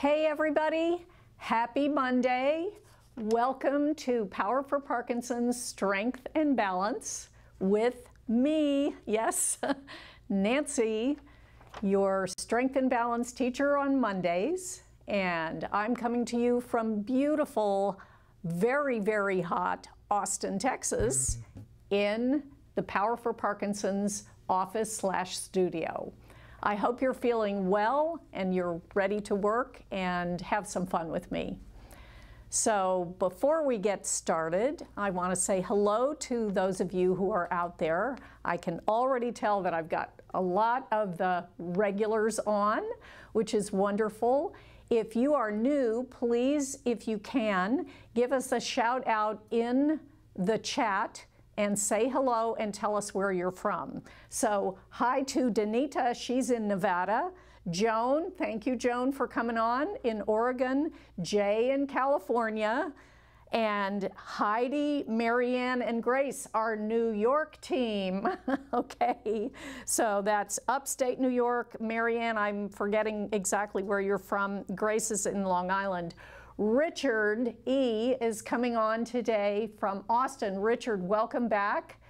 Hey, everybody. Happy Monday. Welcome to Power for Parkinson's Strength and Balance with me, yes, Nancy, your Strength and Balance teacher on Mondays. And I'm coming to you from beautiful, very, very hot Austin, Texas, in the Power for Parkinson's office slash studio. I hope you're feeling well and you're ready to work and have some fun with me. So before we get started, I want to say hello to those of you who are out there. I can already tell that I've got a lot of the regulars on, which is wonderful. If you are new, please, if you can, give us a shout out in the chat and say hello and tell us where you're from. So hi to Danita, she's in Nevada. Joan, thank you, Joan, for coming on in Oregon. Jay in California. And Heidi, Marianne, and Grace, our New York team. okay, so that's upstate New York. Marianne, I'm forgetting exactly where you're from. Grace is in Long Island. Richard E. is coming on today from Austin. Richard, welcome back.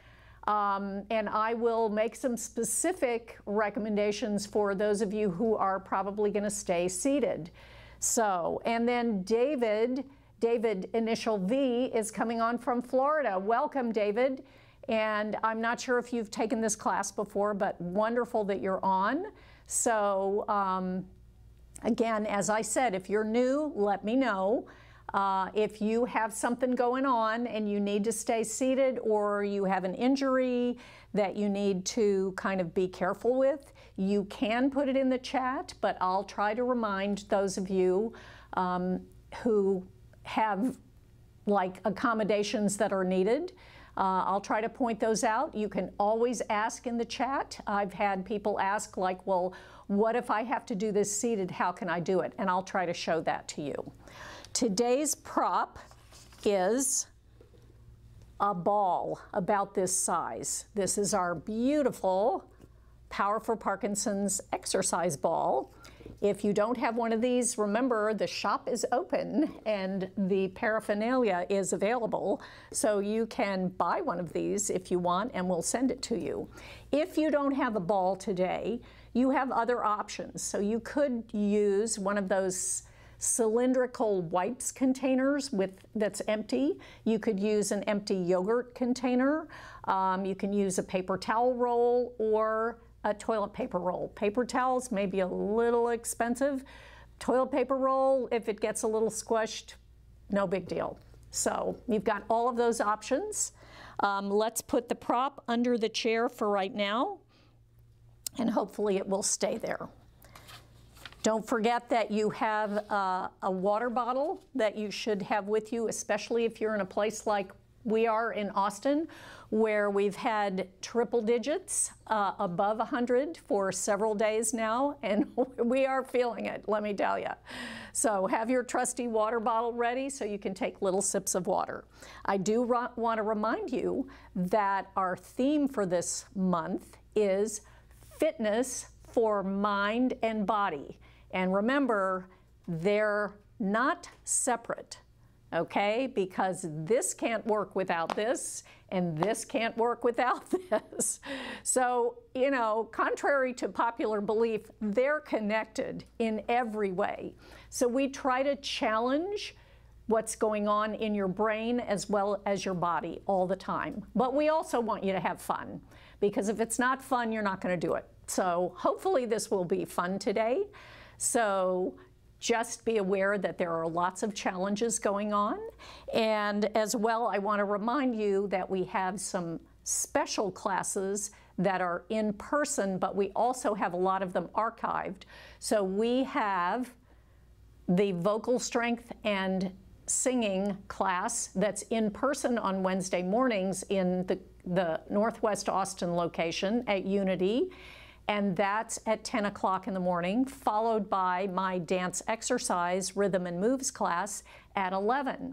Um, and I will make some specific recommendations for those of you who are probably going to stay seated. So, and then David, David initial V, is coming on from Florida. Welcome, David. And I'm not sure if you've taken this class before, but wonderful that you're on. So, um, Again, as I said, if you're new, let me know. Uh, if you have something going on and you need to stay seated or you have an injury that you need to kind of be careful with, you can put it in the chat, but I'll try to remind those of you um, who have like accommodations that are needed. Uh, I'll try to point those out. You can always ask in the chat. I've had people ask like, well, what if I have to do this seated? How can I do it? And I'll try to show that to you. Today's prop is a ball about this size. This is our beautiful Power for Parkinson's exercise ball. If you don't have one of these, remember the shop is open and the paraphernalia is available. So you can buy one of these if you want and we'll send it to you. If you don't have a ball today, you have other options. So you could use one of those cylindrical wipes containers with that's empty. You could use an empty yogurt container. Um, you can use a paper towel roll or a toilet paper roll. Paper towels may be a little expensive. Toilet paper roll, if it gets a little squished, no big deal. So you've got all of those options. Um, let's put the prop under the chair for right now, and hopefully it will stay there. Don't forget that you have uh, a water bottle that you should have with you, especially if you're in a place like we are in Austin, where we've had triple digits uh, above 100 for several days now, and we are feeling it, let me tell you. So have your trusty water bottle ready so you can take little sips of water. I do want to remind you that our theme for this month is fitness for mind and body. And remember, they're not separate okay? Because this can't work without this, and this can't work without this. So, you know, contrary to popular belief, they're connected in every way. So we try to challenge what's going on in your brain as well as your body all the time. But we also want you to have fun, because if it's not fun, you're not going to do it. So hopefully this will be fun today. So just be aware that there are lots of challenges going on. And as well, I want to remind you that we have some special classes that are in person, but we also have a lot of them archived. So we have the vocal strength and singing class that's in person on Wednesday mornings in the, the Northwest Austin location at Unity and that's at 10 o'clock in the morning, followed by my dance exercise rhythm and moves class at 11.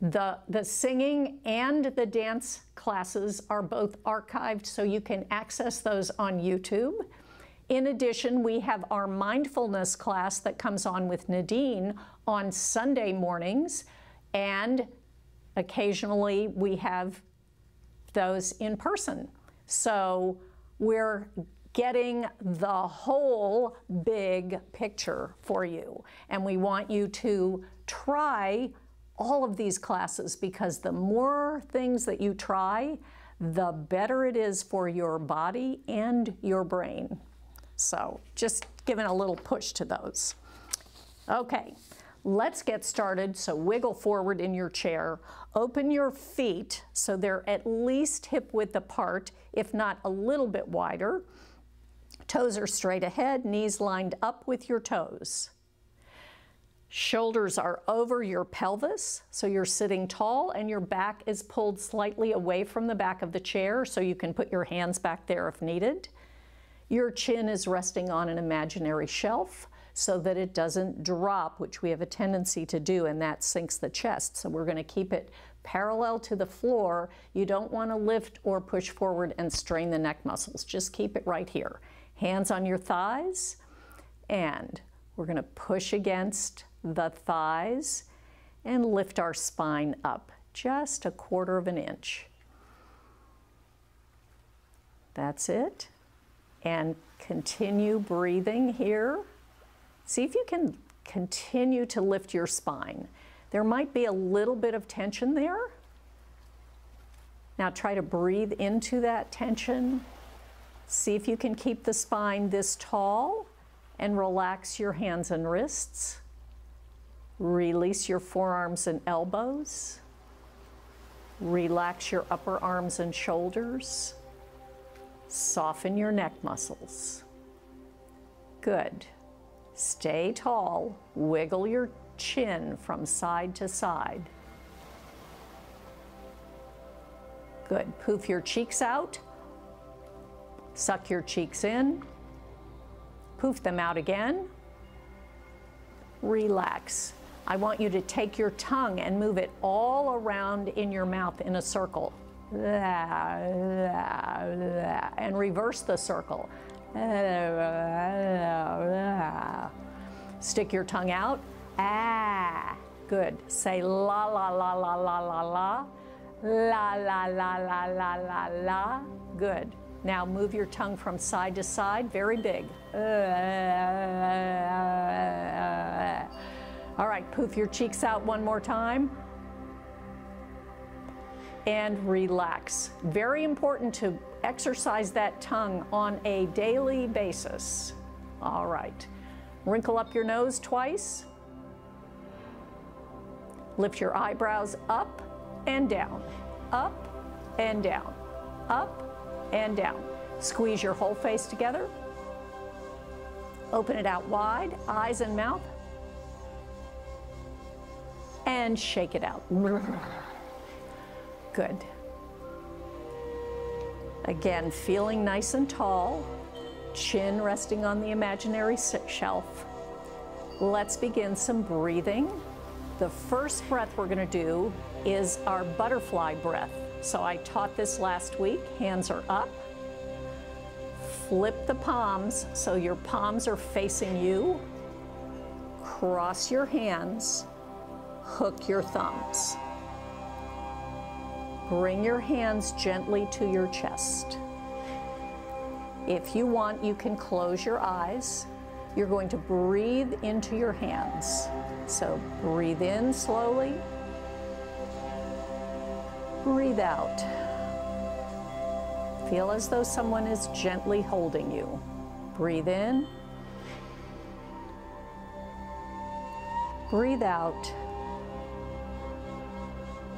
The, the singing and the dance classes are both archived, so you can access those on YouTube. In addition, we have our mindfulness class that comes on with Nadine on Sunday mornings, and occasionally we have those in person. So we're getting the whole big picture for you. And we want you to try all of these classes because the more things that you try, the better it is for your body and your brain. So just giving a little push to those. Okay, let's get started. So wiggle forward in your chair. Open your feet so they're at least hip width apart, if not a little bit wider. Toes are straight ahead, knees lined up with your toes. Shoulders are over your pelvis, so you're sitting tall and your back is pulled slightly away from the back of the chair so you can put your hands back there if needed. Your chin is resting on an imaginary shelf so that it doesn't drop, which we have a tendency to do, and that sinks the chest. So we're going to keep it parallel to the floor. You don't want to lift or push forward and strain the neck muscles. Just keep it right here. Hands on your thighs, and we're going to push against the thighs and lift our spine up just a quarter of an inch. That's it. And continue breathing here. See if you can continue to lift your spine. There might be a little bit of tension there. Now try to breathe into that tension. See if you can keep the spine this tall and relax your hands and wrists. Release your forearms and elbows. Relax your upper arms and shoulders. Soften your neck muscles. Good. Stay tall. Wiggle your chin from side to side. Good. Poof your cheeks out. Suck your cheeks in. Poof them out again. Relax. I want you to take your tongue and move it all around in your mouth in a circle. And reverse the circle. Stick your tongue out. Ah, good. Say la la la la la la la. La la la la la la la. Good. Now move your tongue from side to side, very big. All right, poof your cheeks out one more time. And relax. Very important to exercise that tongue on a daily basis. All right. Wrinkle up your nose twice. Lift your eyebrows up and down, up and down, up and down. Squeeze your whole face together. Open it out wide, eyes and mouth and shake it out. Good. Again, feeling nice and tall, chin resting on the imaginary shelf. Let's begin some breathing. The first breath we're going to do is our butterfly breath. So I taught this last week. Hands are up. Flip the palms so your palms are facing you. Cross your hands hook your thumbs. Bring your hands gently to your chest. If you want, you can close your eyes. You're going to breathe into your hands. So breathe in slowly. Breathe out. Feel as though someone is gently holding you. Breathe in. Breathe out.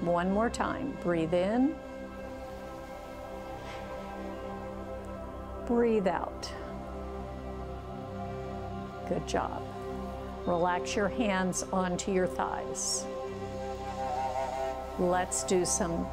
One more time. Breathe in. Breathe out. Good job. Relax your hands onto your thighs. Let's do some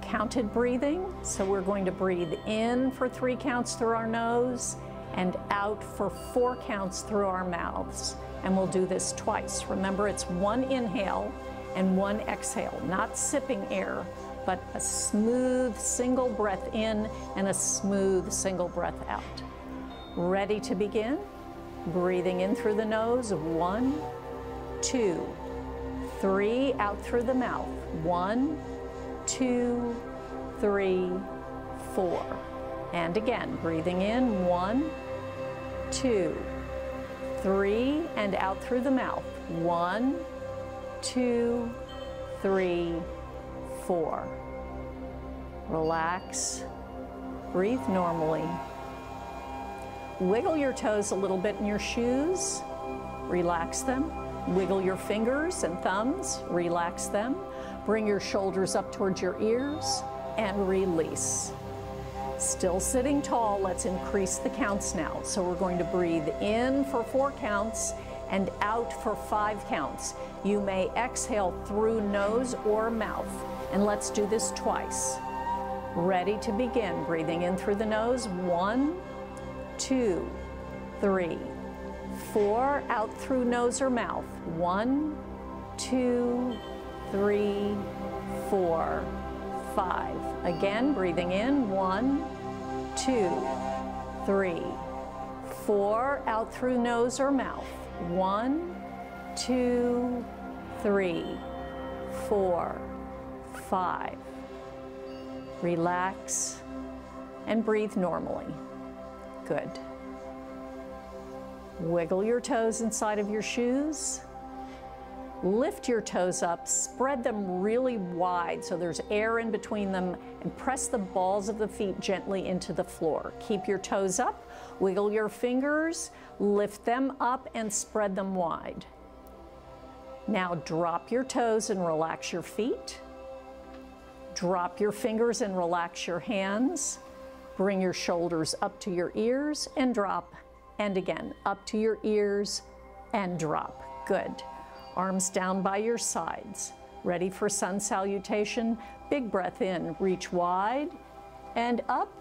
counted breathing. So we're going to breathe in for three counts through our nose and out for four counts through our mouths. And we'll do this twice. Remember, it's one inhale and one exhale, not sipping air, but a smooth single breath in and a smooth single breath out. Ready to begin? Breathing in through the nose, one, two, three, out through the mouth, one, two, three, four. And again, breathing in, one, two, three, and out through the mouth, one, two, three, four. Relax, breathe normally. Wiggle your toes a little bit in your shoes, relax them. Wiggle your fingers and thumbs, relax them. Bring your shoulders up towards your ears and release. Still sitting tall, let's increase the counts now. So we're going to breathe in for four counts and out for five counts. You may exhale through nose or mouth. And let's do this twice. Ready to begin. Breathing in through the nose. One, two, three, four. Out through nose or mouth. One, two, three, four, five. Again, breathing in. One, two, three, four. Out through nose or mouth. One, two, three, four, five. Relax and breathe normally. Good. Wiggle your toes inside of your shoes. Lift your toes up, spread them really wide so there's air in between them, and press the balls of the feet gently into the floor. Keep your toes up, wiggle your fingers, lift them up, and spread them wide. Now drop your toes and relax your feet. Drop your fingers and relax your hands. Bring your shoulders up to your ears and drop. And again, up to your ears and drop. Good. Arms down by your sides. Ready for sun salutation. Big breath in, reach wide and up.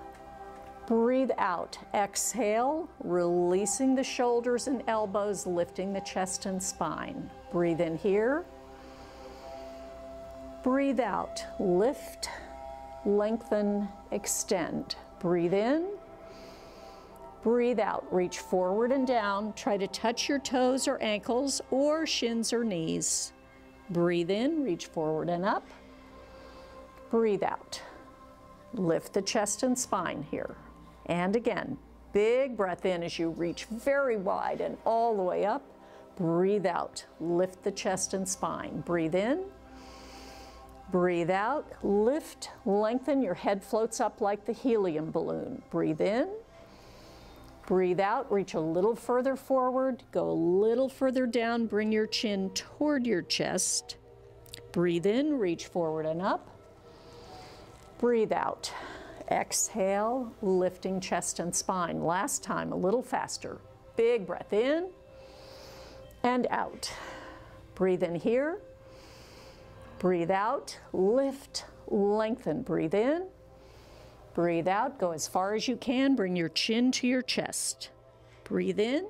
Breathe out. Exhale, releasing the shoulders and elbows, lifting the chest and spine. Breathe in here. Breathe out. Lift, lengthen, extend. Breathe in. Breathe out. Reach forward and down. Try to touch your toes or ankles or shins or knees. Breathe in, reach forward and up. Breathe out. Lift the chest and spine here. And again, big breath in as you reach very wide and all the way up. Breathe out. Lift the chest and spine. Breathe in. Breathe out. Lift, lengthen. Your head floats up like the helium balloon. Breathe in. Breathe out, reach a little further forward, go a little further down, bring your chin toward your chest. Breathe in, reach forward and up. Breathe out. Exhale, lifting chest and spine. Last time, a little faster. Big breath in and out. Breathe in here. Breathe out, lift, lengthen. Breathe in Breathe out, go as far as you can, bring your chin to your chest. Breathe in,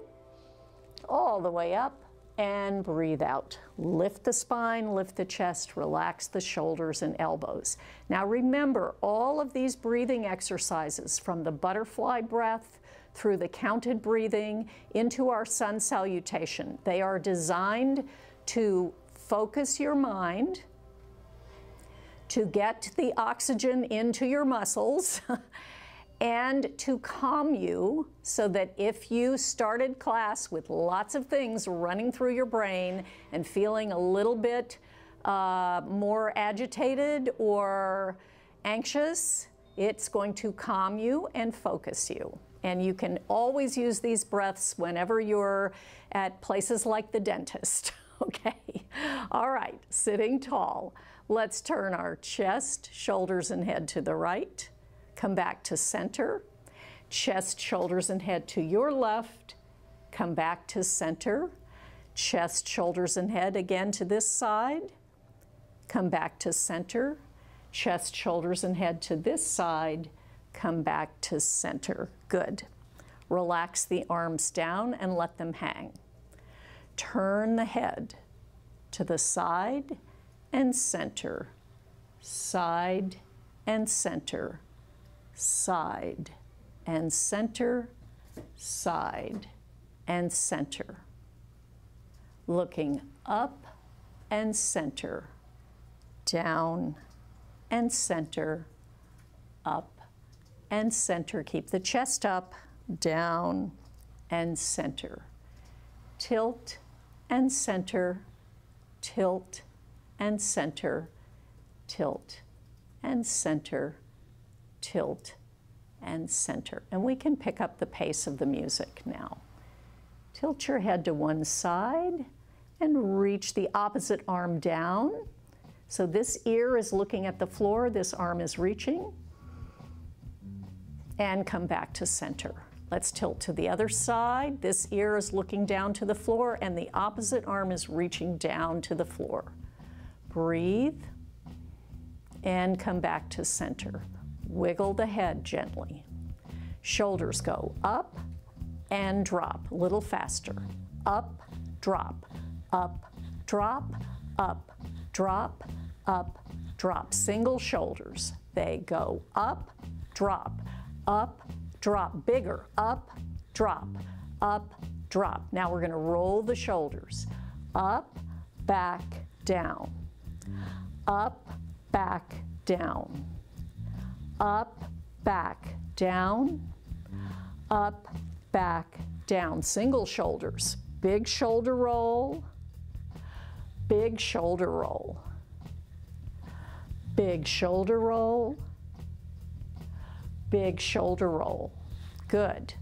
all the way up, and breathe out. Lift the spine, lift the chest, relax the shoulders and elbows. Now remember, all of these breathing exercises from the butterfly breath through the counted breathing into our sun salutation, they are designed to focus your mind, to get the oxygen into your muscles and to calm you so that if you started class with lots of things running through your brain and feeling a little bit uh, more agitated or anxious, it's going to calm you and focus you. And you can always use these breaths whenever you're at places like the dentist. okay? All right, sitting tall. Let's turn our chest, shoulders, and head to the right. Come back to center. Chest, shoulders, and head to your left. Come back to center. Chest, shoulders, and head again to this side. Come back to center. Chest, shoulders, and head to this side. Come back to center. Good. Relax the arms down and let them hang. Turn the head to the side and center, side and center, side and center, side, and center. Looking up and center, down and center, up and center. Keep the chest up, down and center. Tilt and center, tilt and center, tilt and center, tilt and center. And we can pick up the pace of the music now. Tilt your head to one side and reach the opposite arm down. So this ear is looking at the floor, this arm is reaching. And come back to center. Let's tilt to the other side. This ear is looking down to the floor and the opposite arm is reaching down to the floor. Breathe and come back to center. Wiggle the head gently. Shoulders go up and drop, a little faster. Up, drop, up, drop, up, drop, up, drop. Single shoulders. They go up, drop, up, drop. Bigger, up, drop, up, drop. Now we're going to roll the shoulders. Up, back, down. Up, back, down. Up, back, down. Up, back, down. Single shoulders. Big shoulder roll. Big shoulder roll. Big shoulder roll. Big shoulder roll. Good.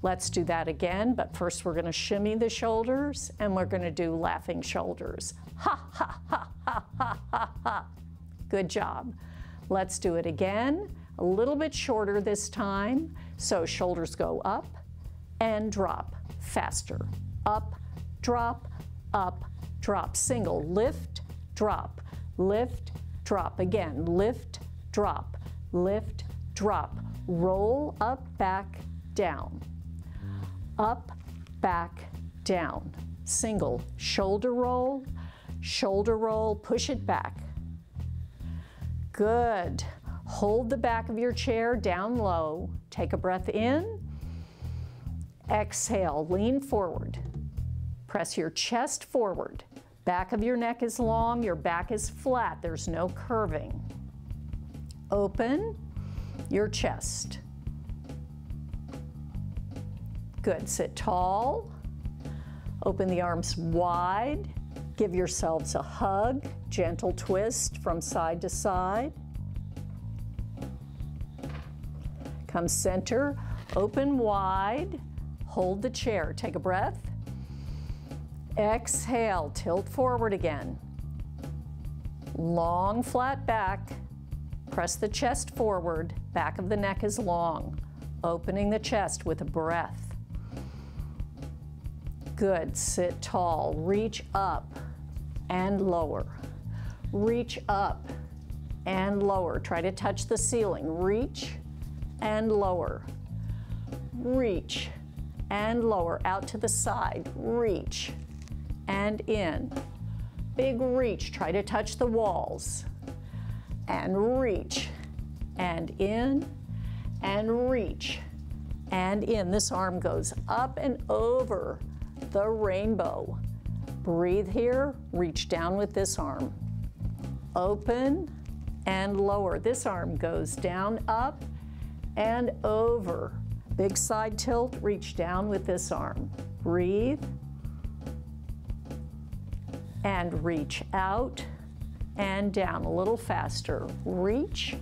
Let's do that again, but first we're going to shimmy the shoulders and we're going to do laughing shoulders. Ha, ha, ha, ha, ha, ha, ha. Good job. Let's do it again, a little bit shorter this time. So shoulders go up and drop faster. Up, drop, up, drop. Single, lift, drop, lift, drop. Again, lift, drop, lift, drop. Roll up, back, down. Up, back, down. Single, shoulder roll, shoulder roll, push it back. Good. Hold the back of your chair down low. Take a breath in. Exhale, lean forward. Press your chest forward. Back of your neck is long, your back is flat, there's no curving. Open your chest. Good, sit tall. Open the arms wide. Give yourselves a hug, gentle twist from side to side. Come center, open wide, hold the chair. Take a breath. Exhale, tilt forward again. Long flat back. Press the chest forward. Back of the neck is long. Opening the chest with a breath. Good, sit tall, reach up and lower. Reach up and lower. Try to touch the ceiling. Reach and lower. Reach and lower. Out to the side. Reach and in. Big reach. Try to touch the walls. And reach and in and reach and in. This arm goes up and over the rainbow. Breathe here, reach down with this arm. Open and lower. This arm goes down, up, and over. Big side tilt, reach down with this arm. Breathe. And reach out and down a little faster. Reach,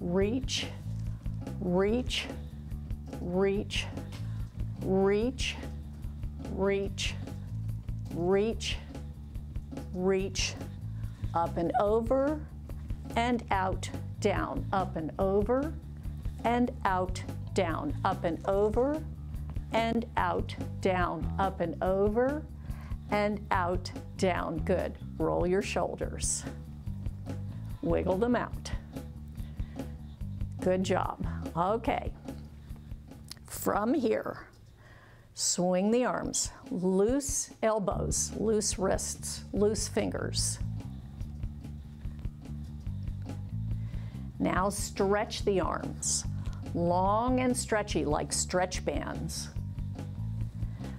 reach, reach, reach, reach, reach, reach, reach, up and over, and out, down, up and over, and out, down, up and over, and out, down, up and over, and out, down. Good. Roll your shoulders. Wiggle them out. Good job. Okay. From here, Swing the arms, loose elbows, loose wrists, loose fingers. Now stretch the arms. long and stretchy like stretch bands.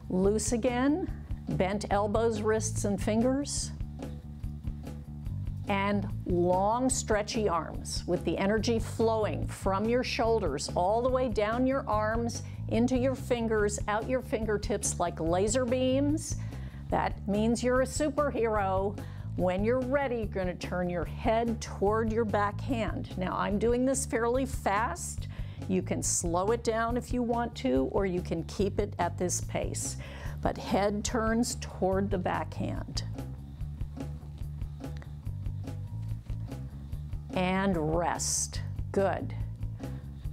Loose again, bent elbows, wrists, and fingers. And long, stretchy arms with the energy flowing from your shoulders all the way down your arms, into your fingers, out your fingertips like laser beams. That means you're a superhero. When you're ready, you're going to turn your head toward your back hand. Now, I'm doing this fairly fast. You can slow it down if you want to, or you can keep it at this pace. But head turns toward the backhand. And rest. Good.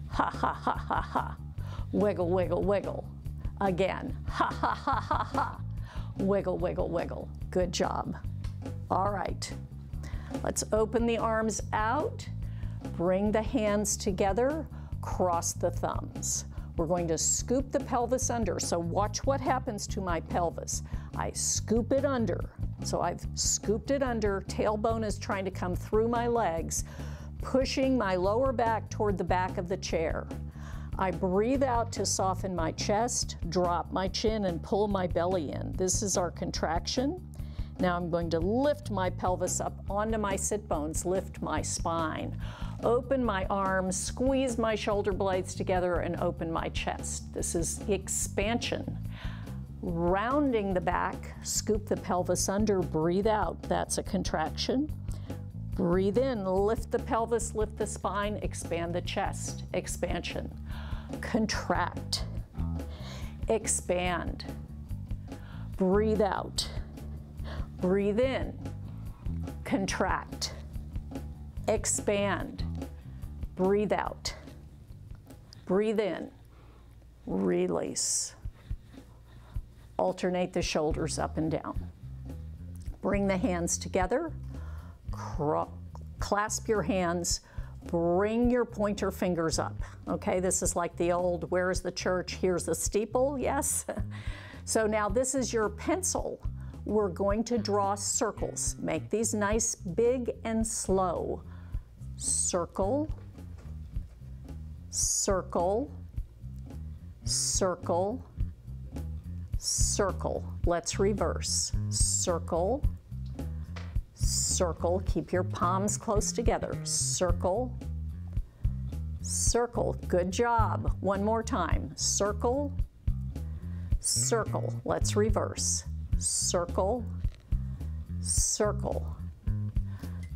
Ha ha ha ha ha. Wiggle, wiggle, wiggle. Again. Ha ha ha ha ha. Wiggle, wiggle, wiggle. Good job. All right. Let's open the arms out. Bring the hands together. Cross the thumbs. We're going to scoop the pelvis under. So watch what happens to my pelvis. I scoop it under. So I've scooped it under. Tailbone is trying to come through my legs, pushing my lower back toward the back of the chair. I breathe out to soften my chest, drop my chin, and pull my belly in. This is our contraction. Now I'm going to lift my pelvis up onto my sit bones, lift my spine, open my arms, squeeze my shoulder blades together, and open my chest. This is expansion. Rounding the back, scoop the pelvis under, breathe out. That's a contraction. Breathe in, lift the pelvis, lift the spine, expand the chest, expansion. Contract, expand. Breathe out. Breathe in, contract, expand, breathe out. Breathe in, release. Alternate the shoulders up and down. Bring the hands together, clasp your hands, bring your pointer fingers up. Okay, this is like the old, where's the church, here's the steeple, yes? so now this is your pencil we're going to draw circles. Make these nice, big, and slow. Circle, circle, circle, circle. Let's reverse. Circle, circle. Keep your palms close together. Circle, circle. Good job. One more time. Circle, circle. Let's reverse circle, circle.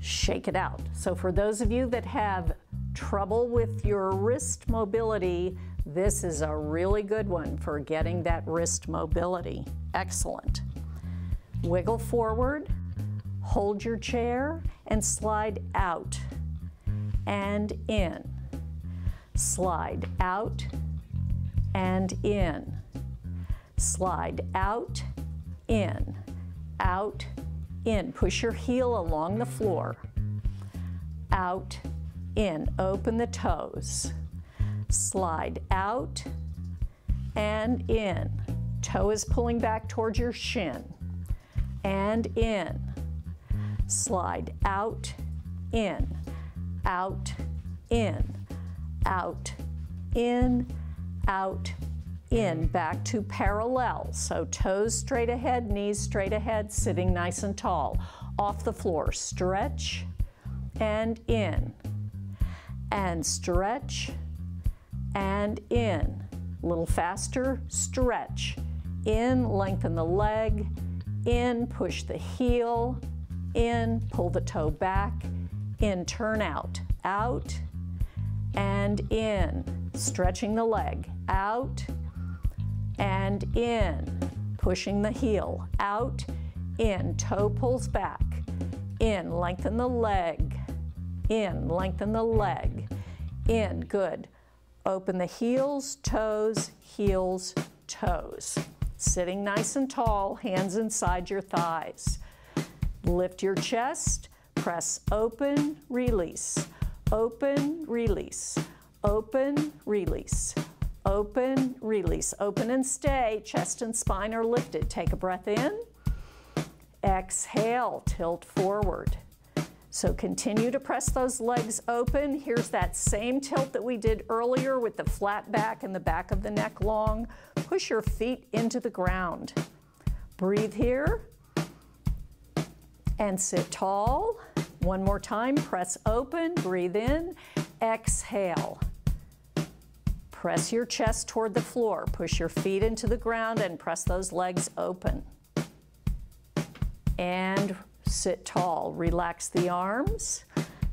Shake it out. So for those of you that have trouble with your wrist mobility, this is a really good one for getting that wrist mobility. Excellent. Wiggle forward, hold your chair, and slide out and in. Slide out and in. Slide out in, out, in. Push your heel along the floor. Out, in. Open the toes. Slide out and in. Toe is pulling back towards your shin. And in. Slide out, in, out, in, out, in, out, in back to parallel. So toes straight ahead, knees straight ahead, sitting nice and tall. Off the floor, stretch and in. And stretch and in. A little faster, stretch. In, lengthen the leg. In, push the heel. In, pull the toe back. In, turn out. Out and in. Stretching the leg. Out and in, pushing the heel, out, in, toe pulls back, in, lengthen the leg, in, lengthen the leg, in, good. Open the heels, toes, heels, toes. Sitting nice and tall, hands inside your thighs. Lift your chest, press open, release, open, release, open, release, Open, release. Open and stay. Chest and spine are lifted. Take a breath in. Exhale, tilt forward. So continue to press those legs open. Here's that same tilt that we did earlier with the flat back and the back of the neck long. Push your feet into the ground. Breathe here and sit tall. One more time, press open, breathe in, exhale. Press your chest toward the floor. Push your feet into the ground and press those legs open. And sit tall. Relax the arms.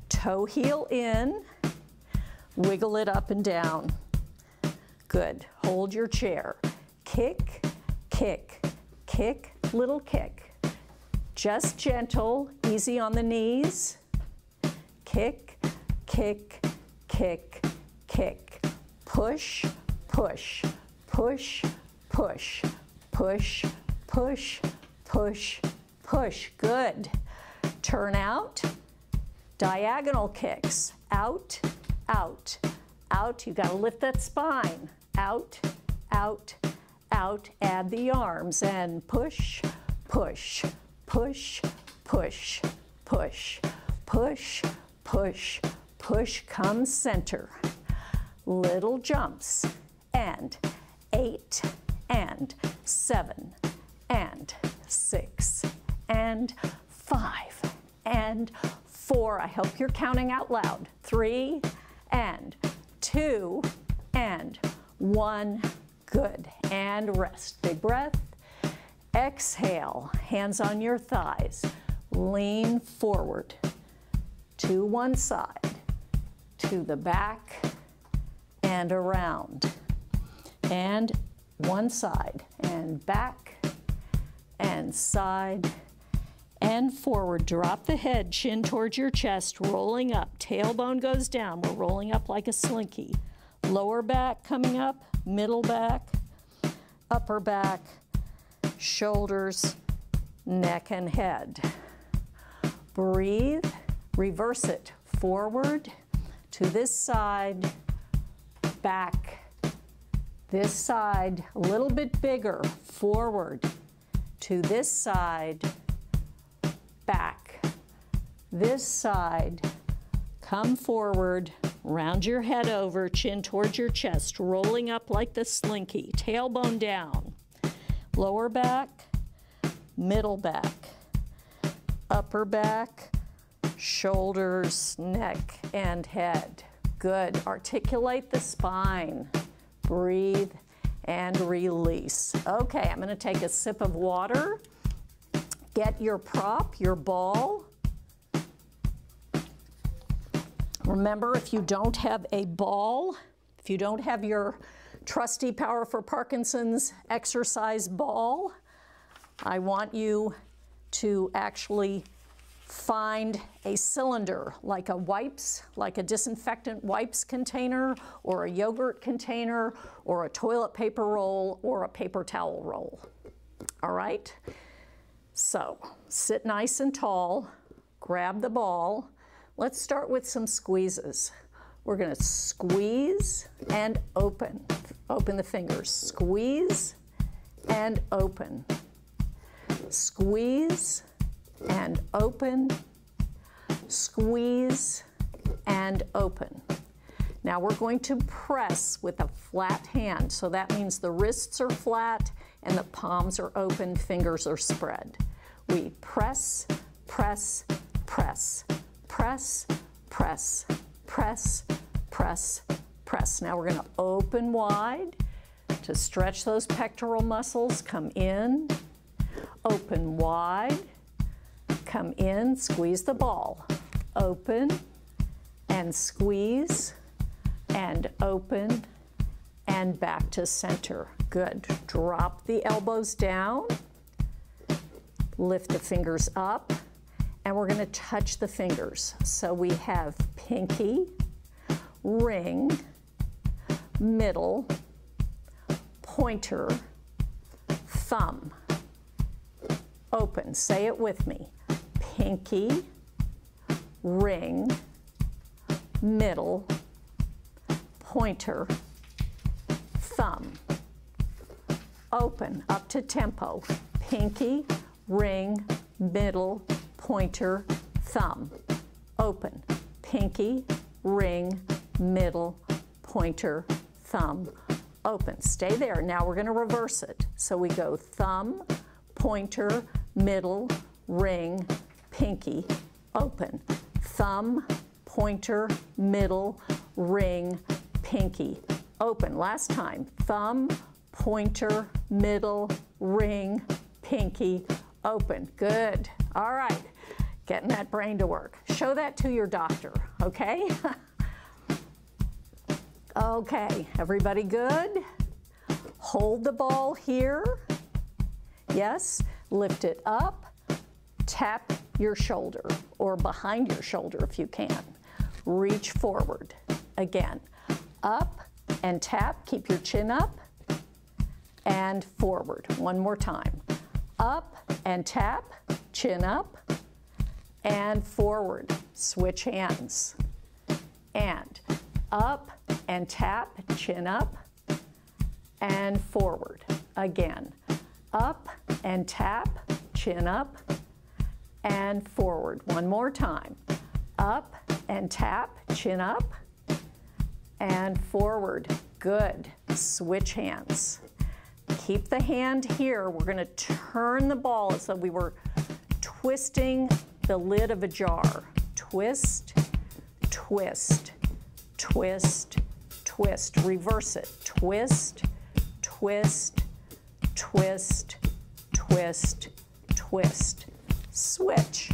Toe heel in. Wiggle it up and down. Good. Hold your chair. Kick, kick, kick, little kick. Just gentle, easy on the knees. Kick, kick, kick, kick push, push, push, push, push, push, push, push. Good. Turn out, diagonal kicks, out, out, out. You gotta lift that spine, out, out, out. Add the arms and push, push, push, push, push, push, push, push. Come center. Little jumps, and eight, and seven, and six, and five, and four. I hope you're counting out loud. Three, and two, and one. Good. And rest. Big breath. Exhale, hands on your thighs. Lean forward to one side, to the back, and around. And one side, and back, and side, and forward. Drop the head, chin towards your chest, rolling up. Tailbone goes down. We're rolling up like a slinky. Lower back coming up, middle back, upper back, shoulders, neck, and head. Breathe, reverse it forward to this side, back, this side, a little bit bigger, forward to this side, back, this side, come forward, round your head over, chin towards your chest, rolling up like the slinky, tailbone down lower back, middle back, upper back, shoulders, neck, and head. Good. Articulate the spine. Breathe and release. Okay, I'm going to take a sip of water. Get your prop, your ball. Remember, if you don't have a ball, if you don't have your trusty Power for Parkinson's exercise ball. I want you to actually find a cylinder like a wipes, like a disinfectant wipes container or a yogurt container or a toilet paper roll or a paper towel roll. All right? So sit nice and tall, grab the ball. Let's start with some squeezes. We're going to squeeze and open. Open the fingers. Squeeze and open. Squeeze and open. Squeeze and open. Now we're going to press with a flat hand. So that means the wrists are flat and the palms are open, fingers are spread. We press, press, press, press, press, press, press, press. Now we're going to open wide to stretch those pectoral muscles. Come in, open wide, come in, squeeze the ball. Open and squeeze and open and back to center. Good. Drop the elbows down, lift the fingers up, and we're going to touch the fingers. So we have pinky, ring, middle, pointer, thumb. Open, say it with me. Pinky, ring, middle, pointer, thumb. Open, up to tempo. Pinky, ring, middle, pointer, thumb. open. Pinky, ring, middle, pointer, thumb, open. Stay there. Now we're going to reverse it. So we go thumb, pointer, middle, ring, pinky, open. Thumb, pointer, middle, ring, pinky, open. Last time, thumb, pointer, middle, ring, pinky, open. Good. All right. Getting that brain to work. Show that to your doctor, okay? okay, everybody good? Hold the ball here. Yes, lift it up, tap your shoulder or behind your shoulder if you can. Reach forward. Again, up and tap, keep your chin up and forward. One more time. Up and tap, chin up and forward. Switch hands. And up and tap, chin up and forward. Again, up and tap, chin up and forward. One more time. Up and tap, chin up and forward. Good. Switch hands. Keep the hand here. We're going to turn the ball as though we were twisting the lid of a jar. Twist, twist, twist, twist. Reverse it. Twist, twist, twist, twist, twist. Switch.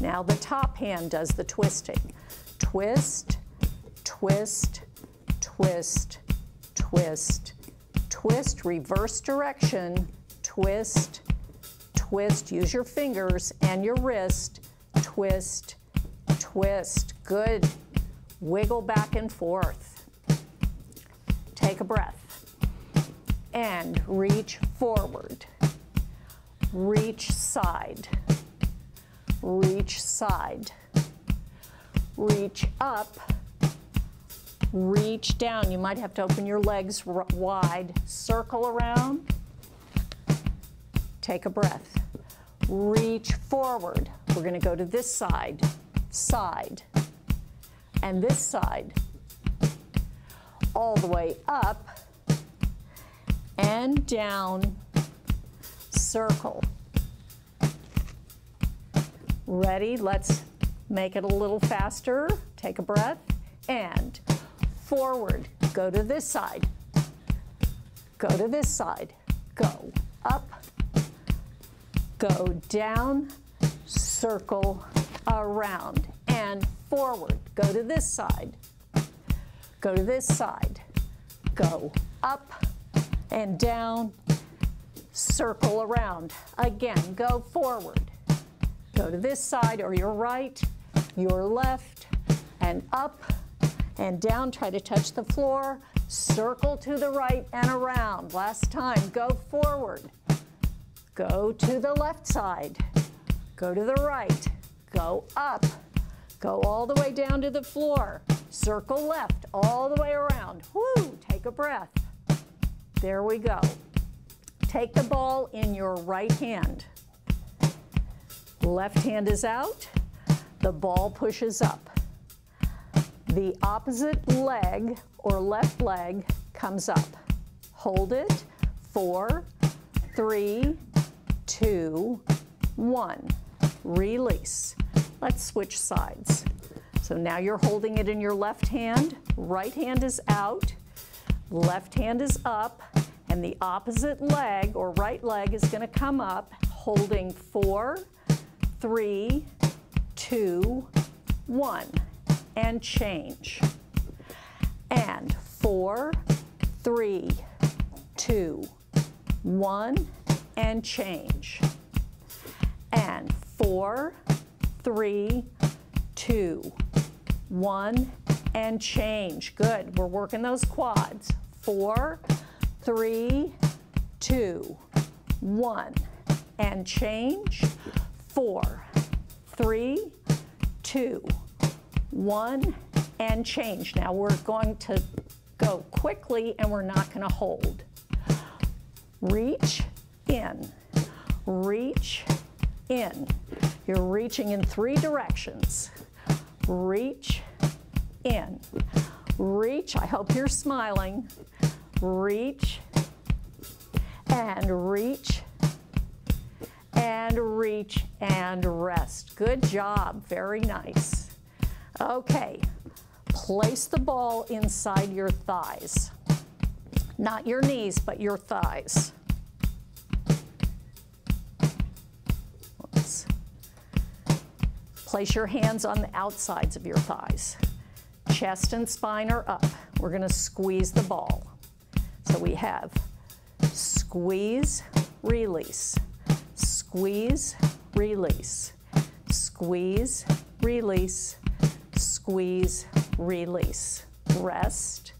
Now the top hand does the twisting. Twist, twist, twist, twist, twist, reverse direction, twist, twist. Use your fingers and your wrist. Twist, twist. Good. Wiggle back and forth. Take a breath. And reach forward. Reach side. Reach side. Reach up. Reach down. You might have to open your legs wide. Circle around. Take a breath reach forward. We're going to go to this side, side, and this side, all the way up and down, circle. Ready? Let's make it a little faster. Take a breath and forward. Go to this side. Go to this side. Go up go down, circle around, and forward. Go to this side. Go to this side. Go up and down, circle around. Again, go forward. Go to this side or your right, your left, and up and down. Try to touch the floor. Circle to the right and around. Last time, go forward. Go to the left side. Go to the right. Go up. Go all the way down to the floor. Circle left all the way around. Whoo, take a breath. There we go. Take the ball in your right hand. Left hand is out. The ball pushes up. The opposite leg or left leg comes up. Hold it. Four, three, two, one. Release. Let's switch sides. So now you're holding it in your left hand, right hand is out, left hand is up, and the opposite leg or right leg is going to come up holding four, three, two, one, and change. And four, three, two, one, and change. And four, three, two, one, and change. Good. We're working those quads. Four, three, two, one, and change. Four, three, two, one, and change. Now we're going to go quickly and we're not going to hold. Reach, in, reach, in. You're reaching in three directions. reach, in. Reach, I hope you're smiling. Reach, and reach, and reach, and rest. Good job, very nice. Okay, place the ball inside your thighs. Not your knees, but your thighs. Place your hands on the outsides of your thighs. Chest and spine are up. We're going to squeeze the ball. So we have squeeze, release, squeeze, release, squeeze, release, squeeze, release. Rest.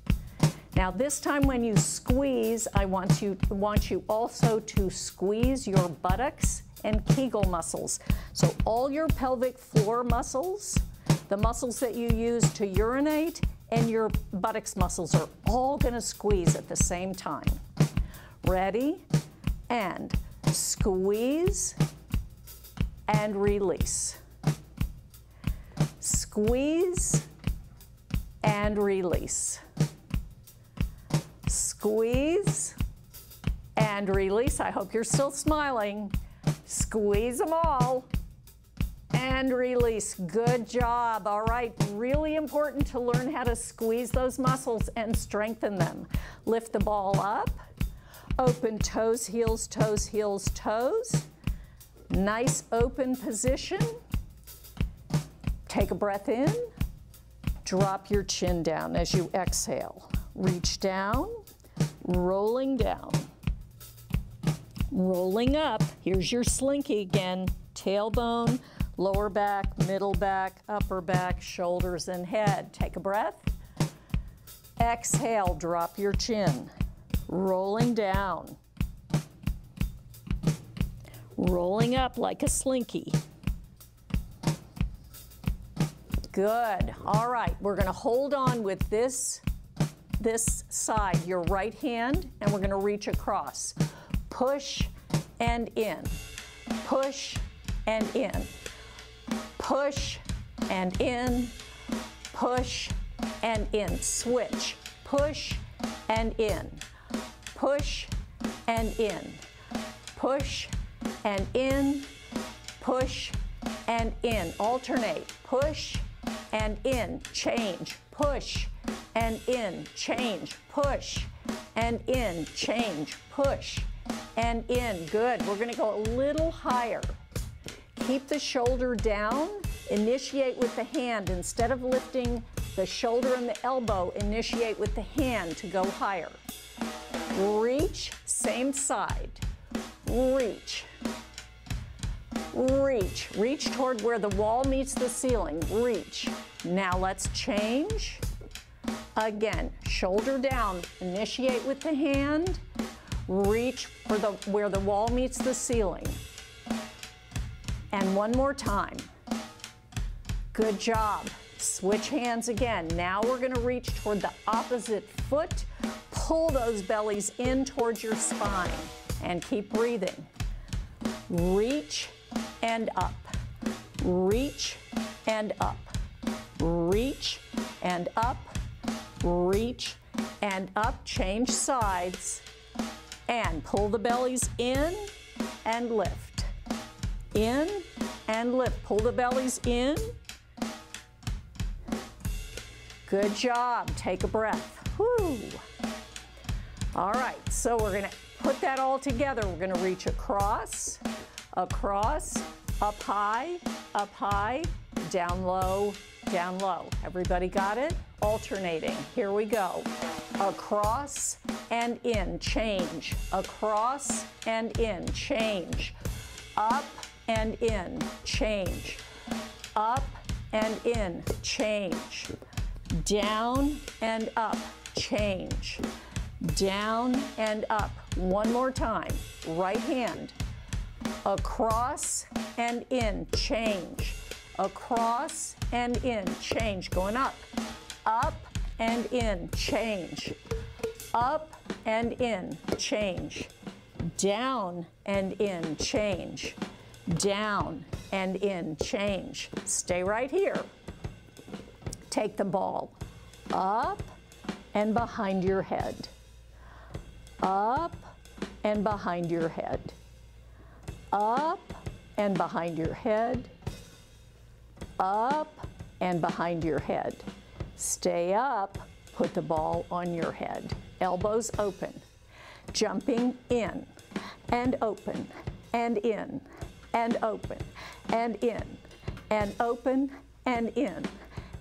Now this time when you squeeze, I want you, want you also to squeeze your buttocks and Kegel muscles. So all your pelvic floor muscles, the muscles that you use to urinate, and your buttocks muscles are all gonna squeeze at the same time. Ready? And squeeze and release. Squeeze and release. Squeeze and release. I hope you're still smiling. Squeeze them all and release. Good job. All right, really important to learn how to squeeze those muscles and strengthen them. Lift the ball up, open toes, heels, toes, heels, toes. Nice open position. Take a breath in. Drop your chin down as you exhale. Reach down, rolling down. Rolling up, here's your slinky again, tailbone, lower back, middle back, upper back, shoulders and head. Take a breath. Exhale, drop your chin. Rolling down. Rolling up like a slinky. Good. All right, we're going to hold on with this, this side, your right hand, and we're going to reach across push and in, push and in, push and in, push and in. Switch, push and in, push and in, push and in, push and in. Alternate, push and in, change, push and in, change, push and in, change, push and in. Good. We're going to go a little higher. Keep the shoulder down. Initiate with the hand. Instead of lifting the shoulder and the elbow, initiate with the hand to go higher. Reach, same side. Reach. Reach. Reach toward where the wall meets the ceiling. Reach. Now let's change. Again, shoulder down. Initiate with the hand reach for the, where the wall meets the ceiling. And one more time. Good job. Switch hands again. Now we're gonna reach toward the opposite foot. Pull those bellies in towards your spine and keep breathing. Reach and up. Reach and up. Reach and up. Reach and up. Change sides and pull the bellies in and lift. In and lift. Pull the bellies in. Good job. Take a breath. Whew. All right, so we're gonna put that all together. We're gonna reach across, across, up high, up high, down low, down low. Everybody got it? Alternating. Here we go. Across and in, change. Across and in, change. Up and in, change. Up and in, change. Down and up, change. Down and up. One more time. Right hand. Across and in, change across and in, change, going up, up and in, change, up and in, change, down and in, change, down and in, change. Stay right here. Take the ball up and behind your head. Up and behind your head. Up and behind your head. Up and behind your head. Stay up, put the ball on your head. Elbows open. Jumping in and open and in and open and in and open and in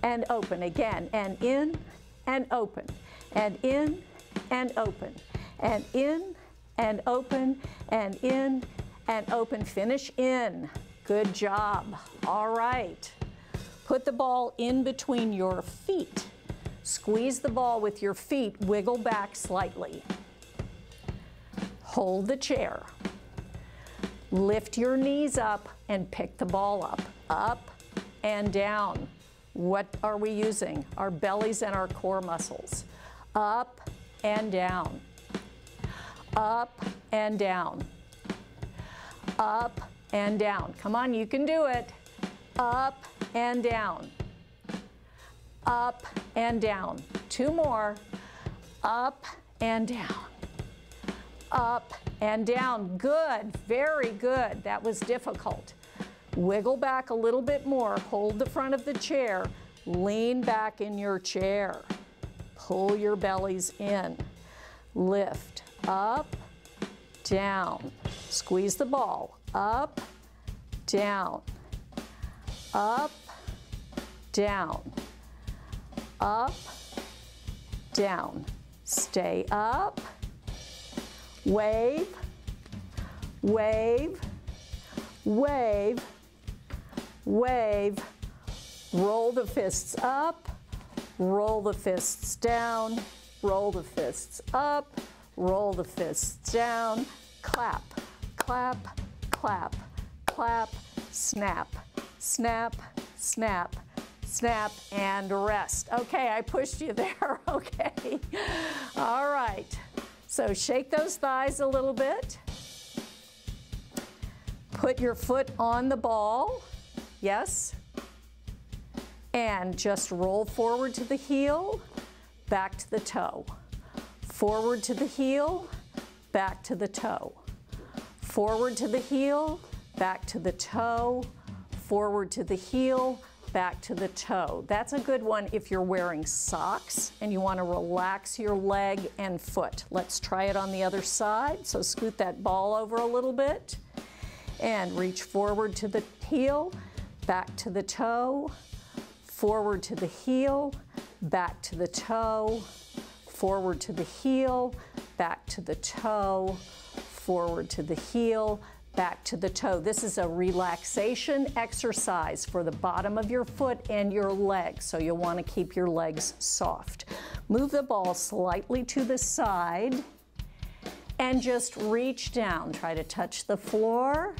and open again and in and open and in and open and in and open and in and open. Finish in. Good job. All right. Put the ball in between your feet. Squeeze the ball with your feet, wiggle back slightly. Hold the chair. Lift your knees up and pick the ball up, up and down. What are we using? Our bellies and our core muscles. Up and down. Up and down. Up and down. Come on, you can do it. Up and down. Up and down. Two more. Up and down up and down. Good, very good. That was difficult. Wiggle back a little bit more. Hold the front of the chair. Lean back in your chair. Pull your bellies in. Lift up, down. Squeeze the ball. Up, down. Up, down. Up, down. Stay up wave, wave, wave, wave. Roll the fists up, roll the fists down, roll the fists up, roll the fists down, clap, clap, clap, clap, snap, snap, snap, snap, and rest. Okay, I pushed you there, okay. All right. So shake those thighs a little bit. Put your foot on the ball. Yes. And just roll forward to the heel, back to the toe. Forward to the heel, back to the toe. Forward to the heel, back to the toe. Forward to the heel, back to the toe. That's a good one if you're wearing socks and you want to relax your leg and foot. Let's try it on the other side. So scoot that ball over a little bit and reach forward to the heel, back to the toe, forward to the heel, back to the toe, forward to the heel, back to the toe, forward to the heel, back to the toe. This is a relaxation exercise for the bottom of your foot and your legs, so you'll want to keep your legs soft. Move the ball slightly to the side and just reach down. Try to touch the floor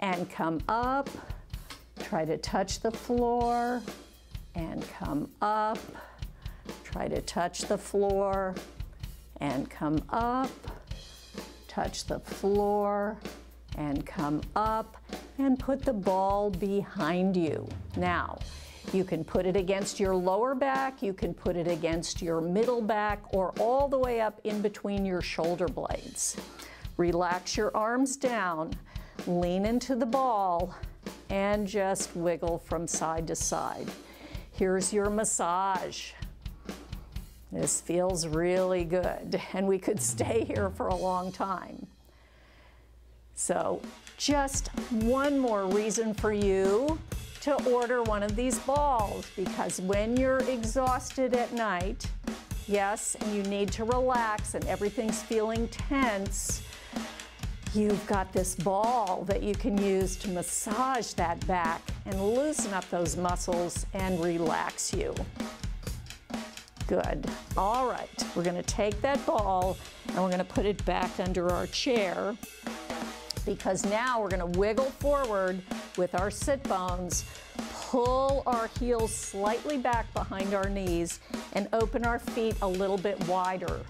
and come up. Try to touch the floor and come up. Try to touch the floor and come up. Touch the floor and come up and put the ball behind you. Now, you can put it against your lower back, you can put it against your middle back, or all the way up in between your shoulder blades. Relax your arms down, lean into the ball, and just wiggle from side to side. Here's your massage. This feels really good, and we could stay here for a long time. So just one more reason for you to order one of these balls because when you're exhausted at night, yes, and you need to relax and everything's feeling tense, you've got this ball that you can use to massage that back and loosen up those muscles and relax you. Good. All right, we're gonna take that ball and we're gonna put it back under our chair because now we're gonna wiggle forward with our sit bones, pull our heels slightly back behind our knees, and open our feet a little bit wider.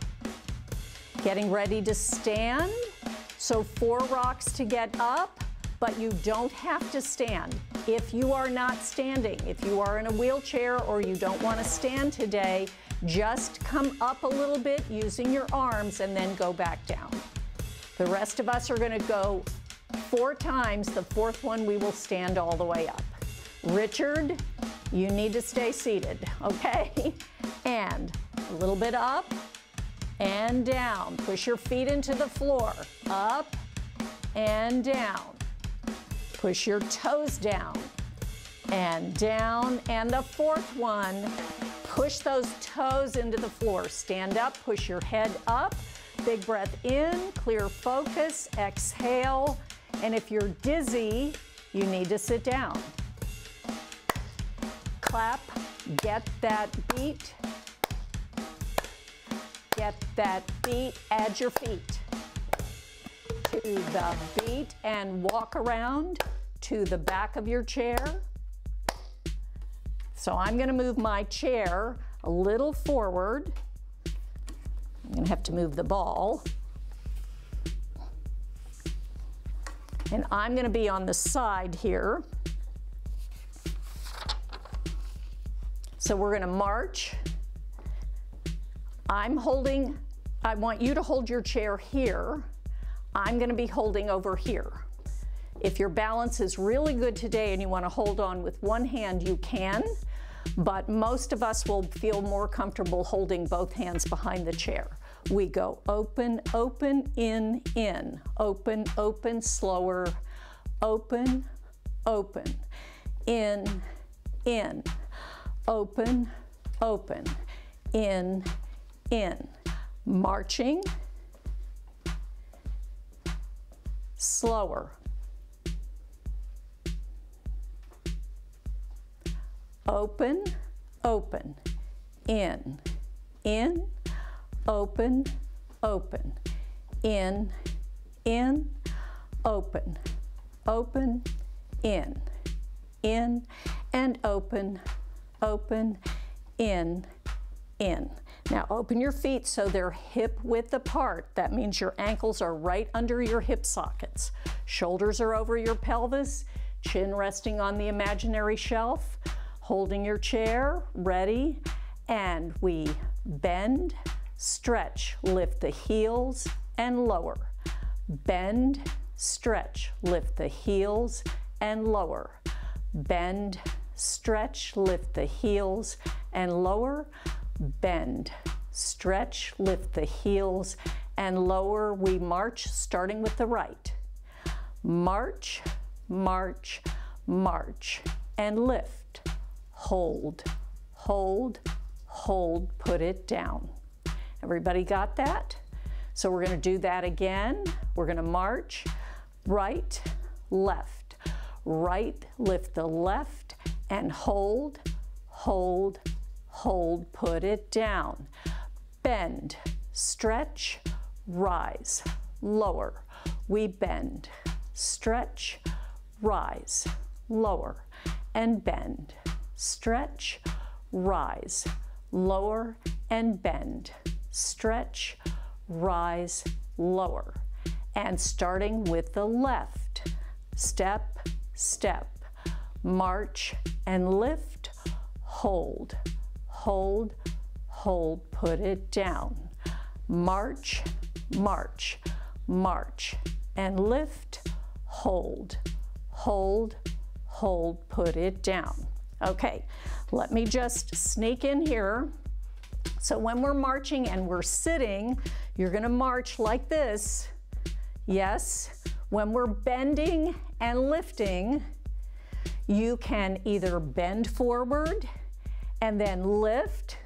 Getting ready to stand. So four rocks to get up, but you don't have to stand. If you are not standing, if you are in a wheelchair or you don't want to stand today, just come up a little bit using your arms and then go back down. The rest of us are going to go four times. The fourth one, we will stand all the way up. Richard, you need to stay seated, okay? And a little bit up and down. Push your feet into the floor. Up and down. Push your toes down and down. And the fourth one, push those toes into the floor. Stand up, push your head up. Big breath in, clear focus, exhale. And if you're dizzy, you need to sit down. Clap, get that beat. Get that beat, add your feet to the beat and walk around to the back of your chair. So I'm going to move my chair a little forward. I'm going to have to move the ball. And I'm going to be on the side here. So we're going to march. I'm holding, I want you to hold your chair here. I'm going to be holding over here. If your balance is really good today and you want to hold on with one hand, you can, but most of us will feel more comfortable holding both hands behind the chair. We go open, open, in, in, open, open, slower, open, open, in, in, open, open, in, in, marching, slower, open, open, in, in, open, open, in, in, open, open, in, in, and open, open, in, in. Now open your feet so they're hip width apart. That means your ankles are right under your hip sockets. Shoulders are over your pelvis, chin resting on the imaginary shelf holding your chair, ready, and we bend, stretch, lift the heels and lower. Bend, stretch, lift the heels and lower. Bend, stretch, lift the heels and lower. Bend, stretch, lift the heels and lower. We march starting with the right. March, march, march, and lift hold, hold, hold, put it down. Everybody got that? So we're gonna do that again. We're gonna march, right, left, right, lift the left, and hold, hold, hold, put it down. Bend, stretch, rise, lower. We bend, stretch, rise, lower, and bend stretch, rise, lower and bend, stretch, rise, lower. And starting with the left, step, step, march and lift, hold, hold, hold, put it down. March, march, march, and lift, hold, hold, hold, put it down. Okay, let me just sneak in here. So when we're marching and we're sitting, you're gonna march like this. Yes, when we're bending and lifting, you can either bend forward and then lift.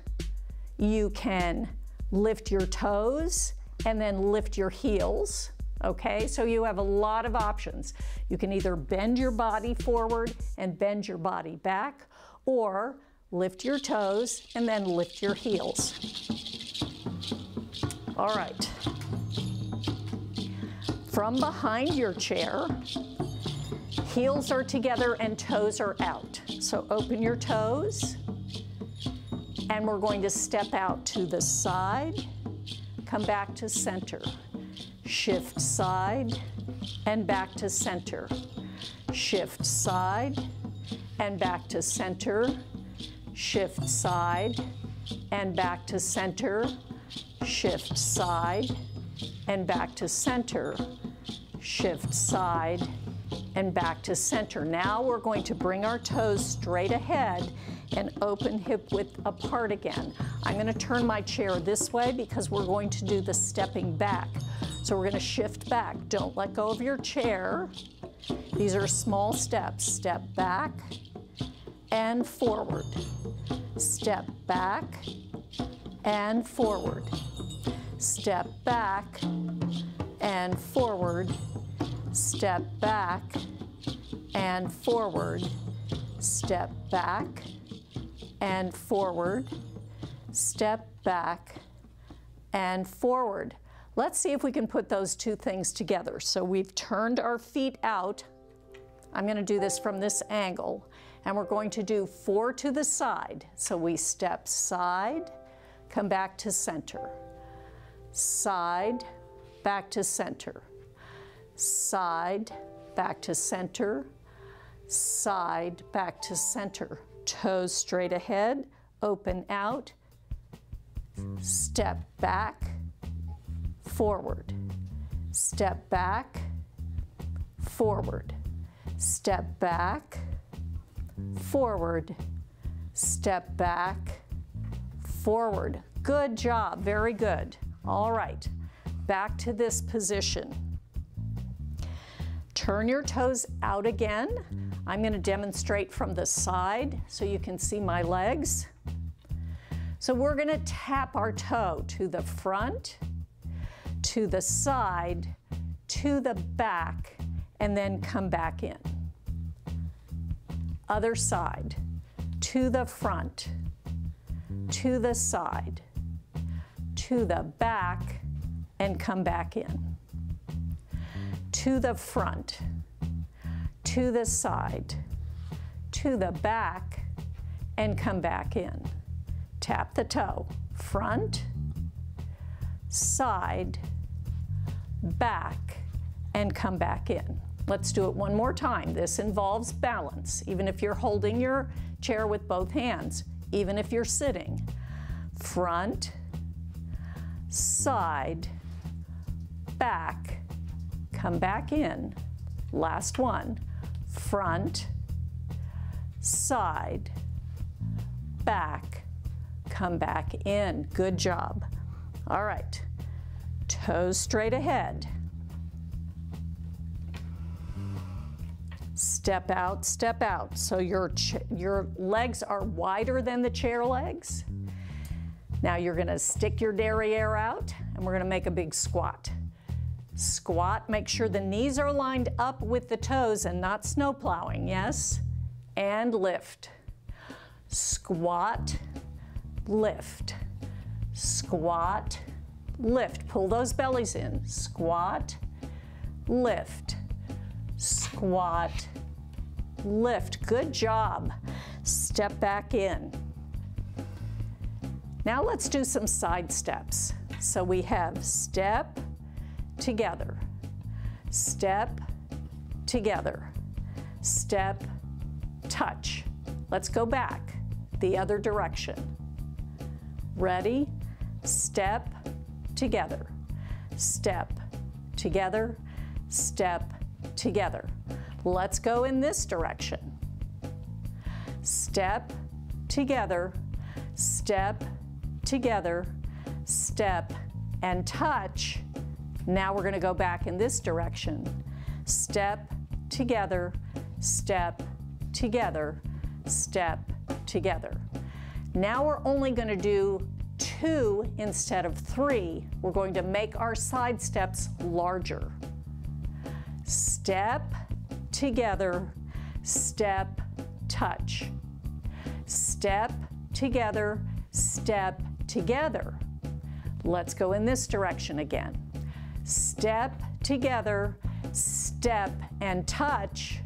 You can lift your toes and then lift your heels. Okay, so you have a lot of options. You can either bend your body forward and bend your body back, or lift your toes and then lift your heels. All right. From behind your chair, heels are together and toes are out. So open your toes, and we're going to step out to the side, come back to center shift side and back to center. Shift side and back to center, shift side, and back to center, shift side, and back to center, shift side, and back to center. Now we're going to bring our toes straight ahead and open hip width apart again. I'm going to turn my chair this way because we're going to do the stepping back. So we're going to shift back. Don't let go of your chair. These are small steps. Step back and forward. Step back and forward. Step back and forward. Step back and forward. Step back and forward, step back and forward. Let's see if we can put those two things together. So we've turned our feet out. I'm going to do this from this angle. And we're going to do four to the side. So we step side, come back to center. Side, back to center. Side, back to center. Side, back to center toes straight ahead, open out, step back, forward, step back, forward, step back, forward, step back, forward. Good job, very good. All right, back to this position. Turn your toes out again. I'm going to demonstrate from the side so you can see my legs. So we're going to tap our toe to the front, to the side, to the back, and then come back in. Other side, to the front, to the side, to the back, and come back in. To the front, to the side, to the back, and come back in. Tap the toe, front, side, back, and come back in. Let's do it one more time. This involves balance, even if you're holding your chair with both hands, even if you're sitting. Front, side, back, come back in. Last one front, side, back, come back in. Good job. All right, toes straight ahead. Step out, step out. So your, your legs are wider than the chair legs. Now you're gonna stick your derriere out and we're gonna make a big squat. Squat, make sure the knees are lined up with the toes and not snow plowing, yes? And lift. Squat, lift. Squat, lift. Pull those bellies in. Squat, lift. Squat, lift. Good job. Step back in. Now let's do some side steps. So we have step, together, step, together, step, touch. Let's go back the other direction. Ready? Step, together, step, together, step, together. Let's go in this direction. Step, together, step, together, step, and touch, now we're going to go back in this direction. Step together, step together, step together. Now we're only going to do two instead of three. We're going to make our side steps larger. Step together, step, touch. Step together, step together. Let's go in this direction again step together, step and touch,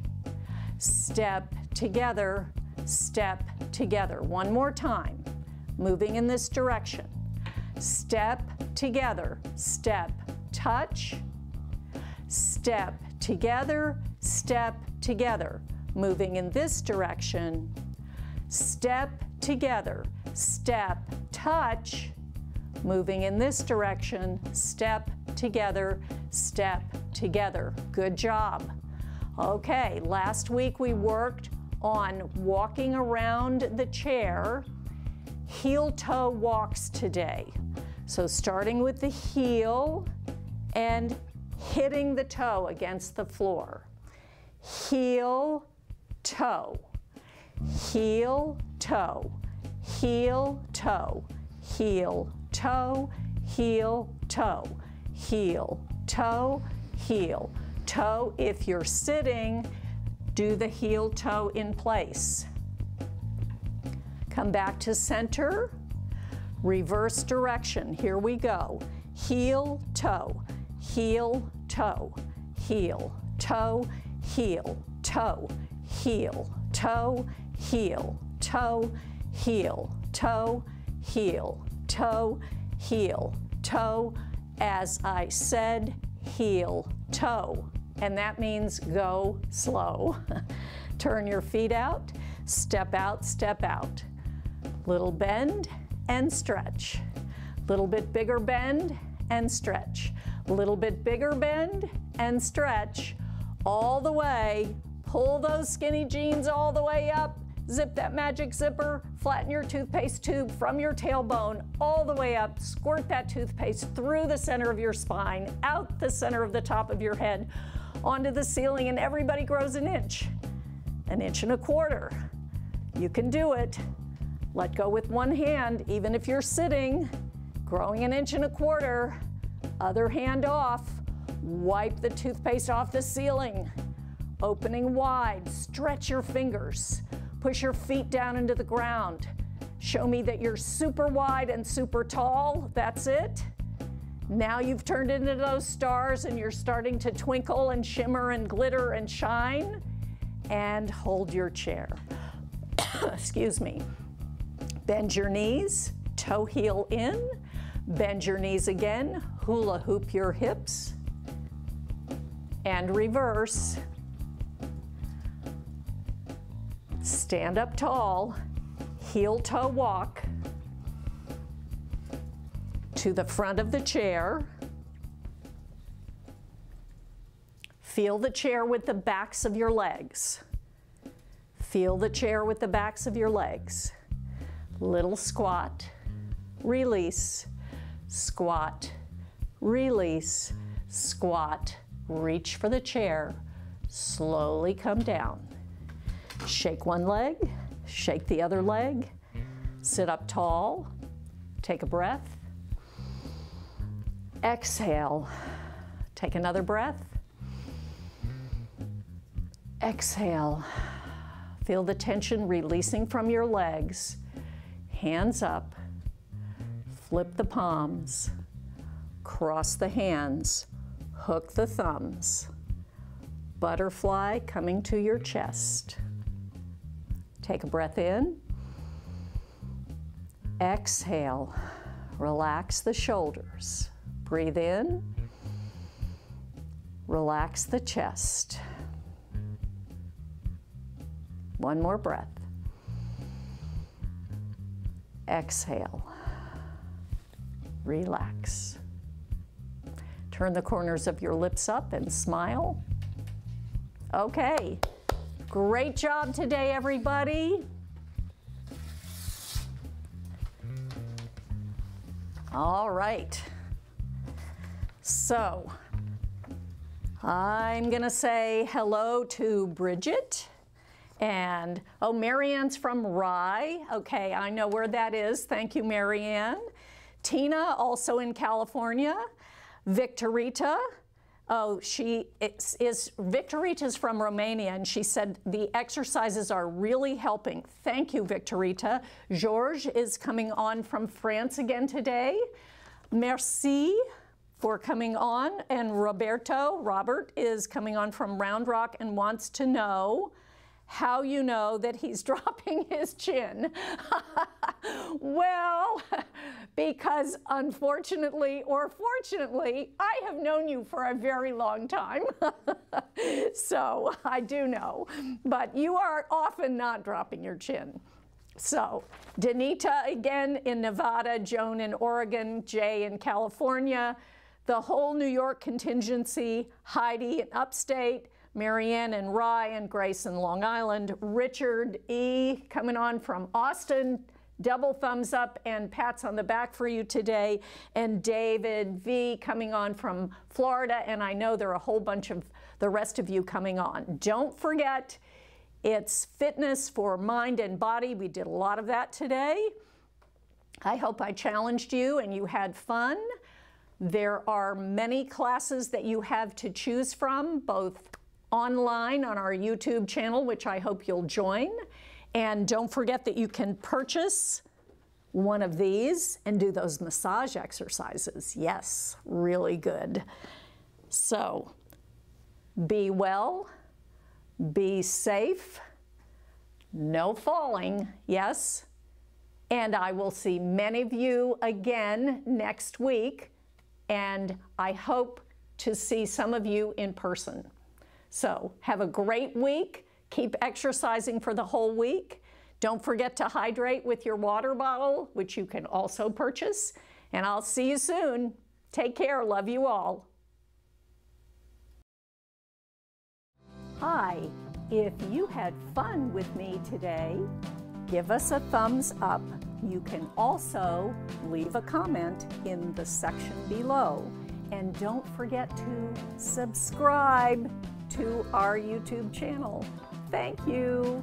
step together, step together. One more time, moving in this direction. Step together, step, touch, step together, step together. moving in this direction. Step together, step, touch, moving in this direction, step together, step together. Good job. Okay, last week we worked on walking around the chair, heel toe walks today. So starting with the heel and hitting the toe against the floor. Heel, toe, heel, toe, heel, toe, heel, toe, heel, toe, heel, toe, heel, toe. If you're sitting, do the heel toe in place. Come back to center, reverse direction. Here we go. Heel, toe, heel, toe, heel, toe, heel, toe, heel, toe, heel, toe, heel, toe, heel, toe, heel, toe. As I said, heel, toe. And that means go slow. Turn your feet out, step out, step out. Little bend and stretch. Little bit bigger bend and stretch. Little bit bigger bend and stretch all the way. Pull those skinny jeans all the way up. Zip that magic zipper, flatten your toothpaste tube from your tailbone all the way up. Squirt that toothpaste through the center of your spine, out the center of the top of your head, onto the ceiling, and everybody grows an inch, an inch and a quarter. You can do it. Let go with one hand, even if you're sitting, growing an inch and a quarter. Other hand off. Wipe the toothpaste off the ceiling. Opening wide, stretch your fingers. Push your feet down into the ground. Show me that you're super wide and super tall. That's it. Now you've turned into those stars and you're starting to twinkle and shimmer and glitter and shine. And hold your chair. Excuse me. Bend your knees, toe heel in. Bend your knees again, hula hoop your hips. And reverse. Stand up tall, heel toe walk to the front of the chair. Feel the chair with the backs of your legs. Feel the chair with the backs of your legs. Little squat, release, squat, release, squat, reach for the chair, slowly come down. Shake one leg, shake the other leg, sit up tall, take a breath. Exhale, take another breath. Exhale, feel the tension releasing from your legs. Hands up, flip the palms, cross the hands, hook the thumbs. Butterfly coming to your chest. Take a breath in. Exhale. Relax the shoulders. Breathe in. Relax the chest. One more breath. Exhale. Relax. Turn the corners of your lips up and smile. Okay. Great job today, everybody. All right. So, I'm going to say hello to Bridget. And, oh, Marianne's from Rye. Okay, I know where that is. Thank you, Marianne. Tina, also in California. Victorita, Oh, she is, is Victorita's from Romania, and she said the exercises are really helping. Thank you, Victorita. Georges is coming on from France again today. Merci for coming on. And Roberto, Robert, is coming on from Round Rock and wants to know how you know that he's dropping his chin. well, because unfortunately or fortunately, I have known you for a very long time. so I do know, but you are often not dropping your chin. So, Danita again in Nevada, Joan in Oregon, Jay in California, the whole New York contingency, Heidi in upstate, Marianne and Rye and Grace in Long Island, Richard E. coming on from Austin, double thumbs up and pats on the back for you today, and David V. coming on from Florida, and I know there are a whole bunch of the rest of you coming on. Don't forget, it's fitness for mind and body. We did a lot of that today. I hope I challenged you and you had fun. There are many classes that you have to choose from, both online on our YouTube channel, which I hope you'll join. And don't forget that you can purchase one of these and do those massage exercises. Yes, really good. So be well, be safe, no falling, yes. And I will see many of you again next week. And I hope to see some of you in person. So have a great week. Keep exercising for the whole week. Don't forget to hydrate with your water bottle, which you can also purchase. And I'll see you soon. Take care. Love you all. Hi. If you had fun with me today, give us a thumbs up. You can also leave a comment in the section below. And don't forget to subscribe to our YouTube channel. Thank you.